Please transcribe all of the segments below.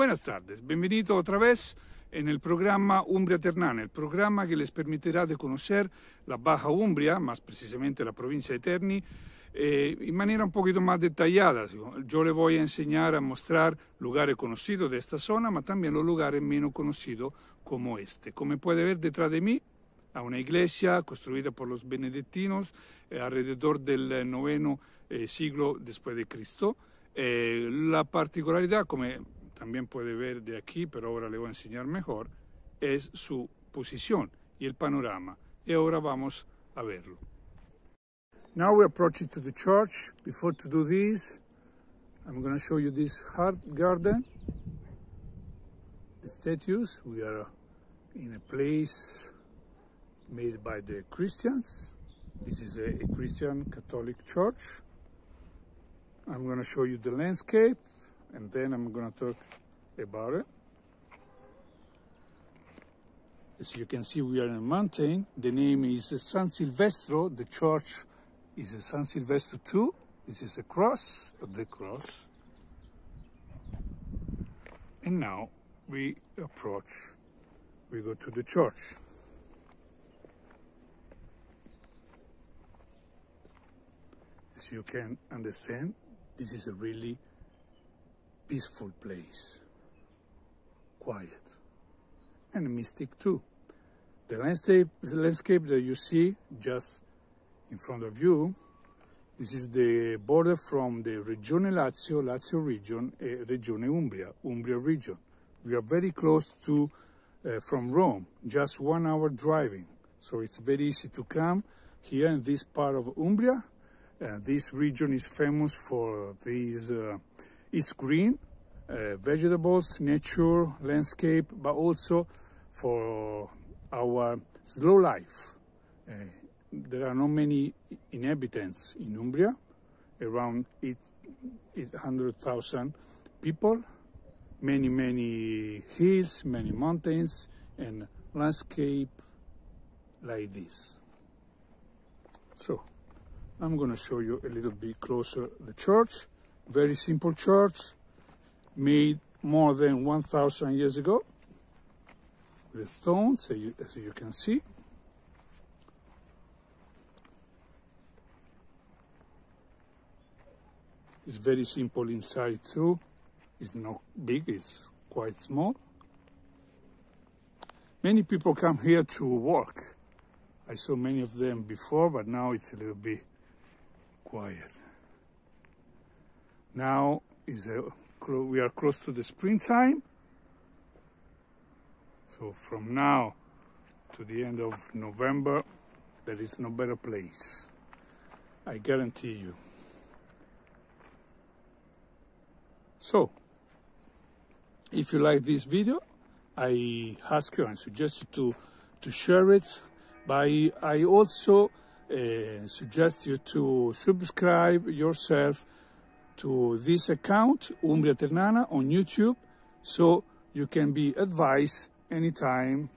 Buenas tardes, bienvenido otra vez en el programa Umbria Ternana, el programa que les permitirá de conocer la Baja Umbria, más precisamente la provincia de Terni, eh, en manera un poquito más detallada. Yo le voy a enseñar a mostrar lugares conocidos de esta zona, pero también los lugares menos conocidos como este. Como puede ver detrás de mí, a una iglesia construida por los benedictinos eh, alrededor del noveno eh, siglo después de Cristo. Eh, la particolaridad, como también puede ver de aquí, pero ahora le voy a enseñar mejor, es su posición y el panorama. Y ahora vamos a verlo. Now we're approaching to the church. Before to do this, I'm going to show you this heart garden. The statues. We are in a place made by the Christians. This is a, a Christian Catholic church. I'm going to show you the landscape and then I'm going to talk about it. As you can see, we are in a mountain. The name is San Silvestro. The church is San Silvestro 2. This is a cross, the cross. And now we approach, we go to the church. As you can understand, this is a really peaceful place, quiet, and mystic too. The landscape, the landscape that you see just in front of you, this is the border from the Regione Lazio, Lazio region, uh, Regione Umbria, Umbria region. We are very close to, uh, from Rome, just one hour driving. So it's very easy to come here in this part of Umbria uh, this region is famous for these, it's green, uh, vegetables, nature, landscape, but also for our slow life. Uh, there are not many inhabitants in Umbria, around 800,000 people, many, many hills, many mountains, and landscape like this. So, I'm going to show you a little bit closer the church. Very simple church, made more than 1,000 years ago with stones, as you, as you can see. It's very simple inside too. It's not big, it's quite small. Many people come here to work. I saw many of them before, but now it's a little bit quiet. Now is a, we are close to the springtime. So from now to the end of November, there is no better place. I guarantee you. So, if you like this video, I ask you and suggest you to, to share it. But I also uh, suggest you to subscribe yourself to this account, Umbria Ternana, on YouTube, so you can be advised anytime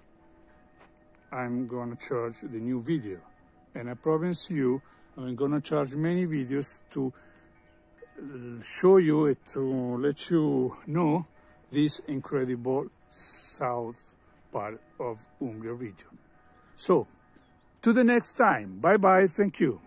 I'm to charge the new video. And I promise you, I'm to charge many videos to uh, show you, to let you know this incredible south part of Umbria region. So, to the next time. Bye bye. Thank you.